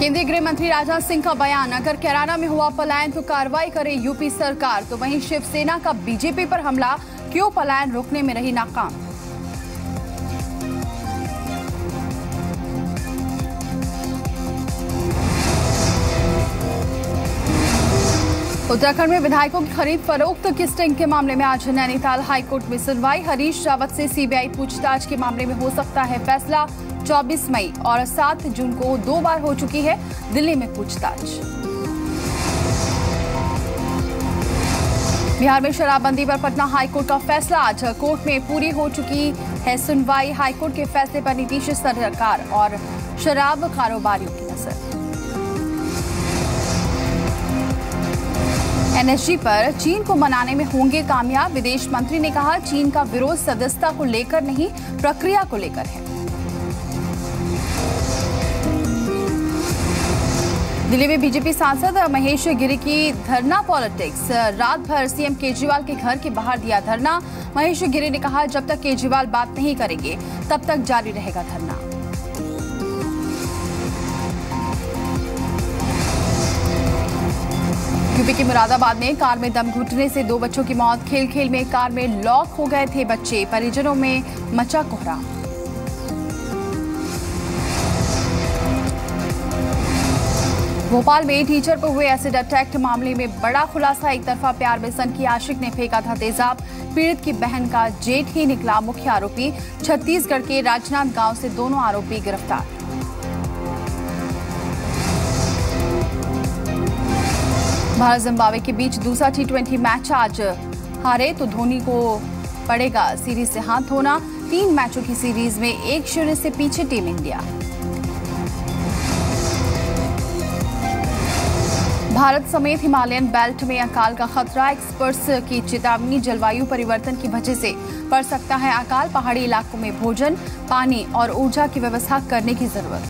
केंद्रीय गृह मंत्री राजनाथ सिंह का बयान, अगर कैराना में हुआ पलायन तो कार्रवाई करे यूपी सरकार। तो वहीं शिवसेना का बीजेपी पर हमला, क्यों पलायन रोकने में रही नाकाम? उत्तराखंड में विधायकों की खरीद फरोख्त की स्टिंग के मामले में आज नैनीताल हाईकोर्ट में सुनवाई? हरीश रावत से सीबीआई पूछताछ के मामले में हो सकता है फैसला। 24 मई और 7 जून को दो बार हो चुकी है दिल्ली में पूछताछ। बिहार में शराबबंदी पर पटना हाईकोर्ट का फैसला। आज कोर्ट में पूरी हो चुकी है सुनवाई। हाईकोर्ट के फैसले पर नीतीश सरकार और शराब कारोबारियों की नज़र। एनएसजी पर चीन को मनाने में होंगे कामयाब। विदेश मंत्री ने कहा, चीन का विरोध सदस्यता को लेकर नहीं, प्रक्रिया को लेकर है। दिल्ली में बीजेपी सांसद महेश गिरी की धरना पॉलिटिक्स। रात भर सीएम केजरीवाल के घर के बाहर दिया धरना। महेश गिरी ने कहा, जब तक केजरीवाल बात नहीं करेंगे, तब तक जारी रहेगा धरना। यूपी के मुरादाबाद में कार में दम घुटने से दो बच्चों की मौत। खेल खेल में कार में लॉक हो गए थे बच्चे। परिजनों में मचा कोहरा। भोपाल में टीचर पर हुए एसिड अटैक मामले में बड़ा खुलासा। एक तरफा प्यार बेसन की आशिक ने फेंका था तेजाब। पीड़ित की बहन का जेठ ही निकला मुख्य आरोपी। छत्तीसगढ़ के राजनांद गाँव से दोनों आरोपी गिरफ़्तार। भारत जिम्बाब्वे के बीच दूसरा टी ट्वेंटी मैच आज हारे तो धोनी को पड़ेगा सीरीज़ से हाथ धोना। तीन मैचों की सीरीज़ में एक शून्य से पीछे टीम इंडिया। भारत समेत हिमालयन बेल्ट में अकाल का खतरा एक्सपर्ट्स की चेतावनी जलवायु परिवर्तन की वजह से। पड़ सकता है अकाल, पहाड़ी इलाकों में भोजन, पानी और ऊर्जा की व्यवस्था करने की ज़रूरत।